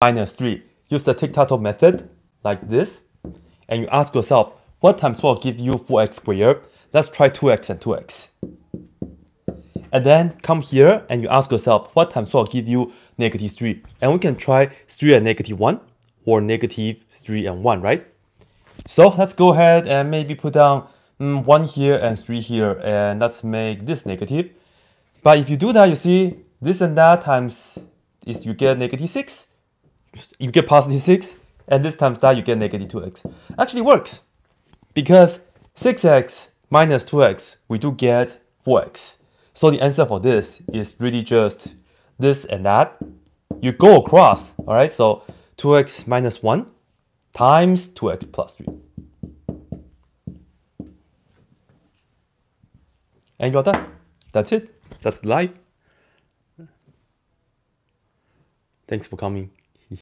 minus 3. Use the tic-tac-toe method like this. And you ask yourself, what times 4 give you 4x squared? Let's try 2x and 2x. And then come here and you ask yourself, what times 4 give you negative 3? And we can try 3 and negative 1 or negative 3 and 1, right? So let's go ahead and maybe put down mm, 1 here and 3 here and let's make this negative. But if you do that, you see this and that times is you get negative 6, you get positive 6, and this times that you get negative 2x. Actually works because 6x minus 2x, we do get 4x. So the answer for this is really just this and that. You go across, all right? So 2x minus 1 times 2x plus 3. And you're done. That's it. That's life. Thanks for coming.